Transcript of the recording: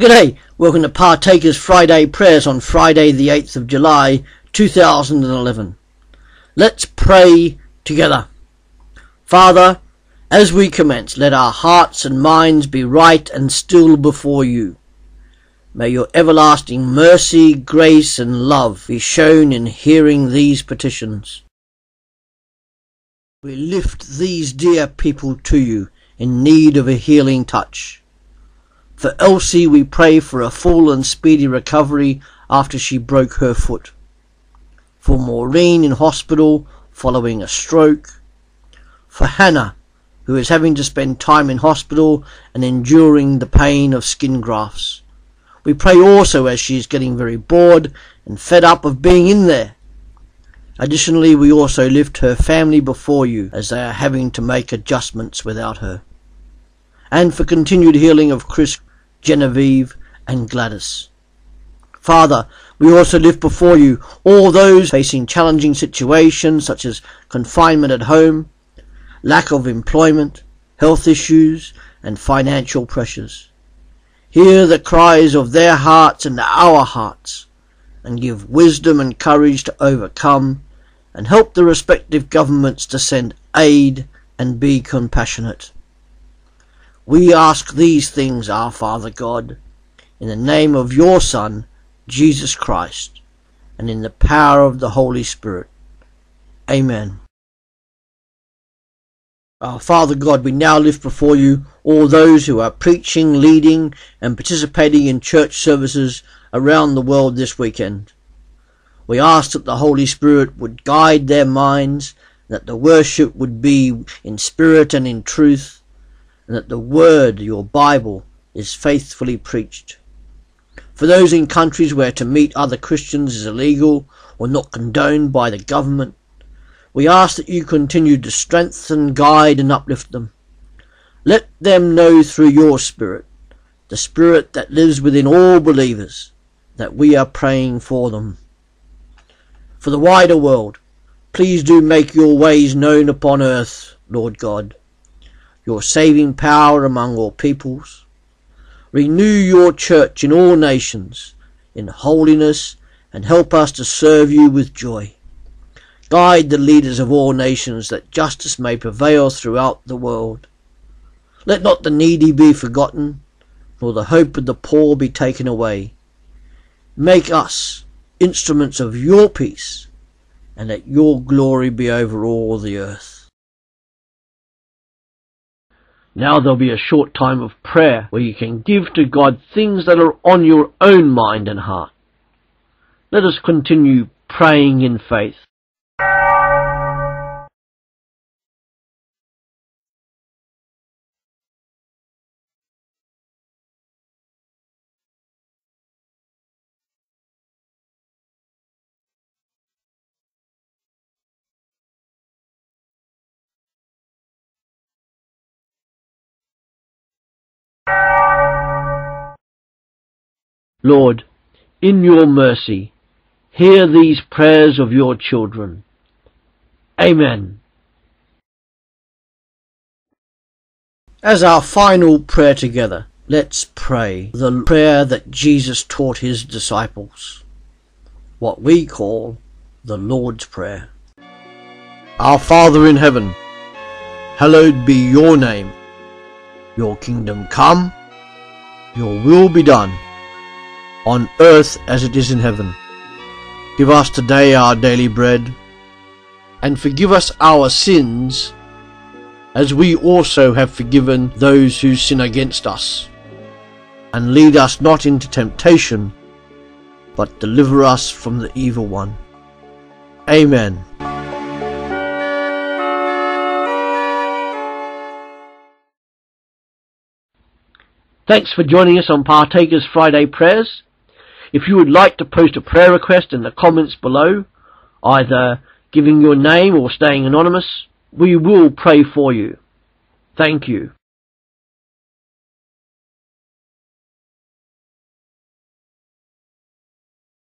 G'day, welcome to Partakers Friday prayers on Friday the 8th of July 2011. Let's pray together. Father, as we commence, let our hearts and minds be right and still before you. May your everlasting mercy, grace and love be shown in hearing these petitions. We lift these dear people to you in need of a healing touch. For Elsie, we pray for a full and speedy recovery after she broke her foot. For Maureen in hospital following a stroke. For Hannah, who is having to spend time in hospital and enduring the pain of skin grafts. We pray also as she is getting very bored and fed up of being in there. Additionally, we also lift her family before you as they are having to make adjustments without her. And for continued healing of Chris Genevieve, and Gladys. Father, we also lift before you all those facing challenging situations such as confinement at home, lack of employment, health issues, and financial pressures. Hear the cries of their hearts and our hearts, and give wisdom and courage to overcome, and help the respective governments to send aid and be compassionate. We ask these things, our Father God, in the name of your Son, Jesus Christ, and in the power of the Holy Spirit. Amen. Our Father God, we now lift before you all those who are preaching, leading, and participating in church services around the world this weekend. We ask that the Holy Spirit would guide their minds, that the worship would be in spirit and in truth, and that the Word, your Bible, is faithfully preached. For those in countries where to meet other Christians is illegal or not condoned by the government, we ask that you continue to strengthen, guide, and uplift them. Let them know through your Spirit, the Spirit that lives within all believers, that we are praying for them. For the wider world, please do make your ways known upon earth, Lord God your saving power among all peoples. Renew your church in all nations in holiness and help us to serve you with joy. Guide the leaders of all nations that justice may prevail throughout the world. Let not the needy be forgotten, nor the hope of the poor be taken away. Make us instruments of your peace, and let your glory be over all the earth. Now there'll be a short time of prayer where you can give to God things that are on your own mind and heart. Let us continue praying in faith. Lord, in your mercy, hear these prayers of your children. Amen. As our final prayer together, let's pray the prayer that Jesus taught his disciples, what we call the Lord's Prayer. Our Father in heaven, hallowed be your name. Your kingdom come, your will be done on earth as it is in heaven. Give us today our daily bread, and forgive us our sins, as we also have forgiven those who sin against us. And lead us not into temptation, but deliver us from the evil one. Amen. Thanks for joining us on Partakers Friday Prayers. If you would like to post a prayer request in the comments below, either giving your name or staying anonymous, we will pray for you. Thank you.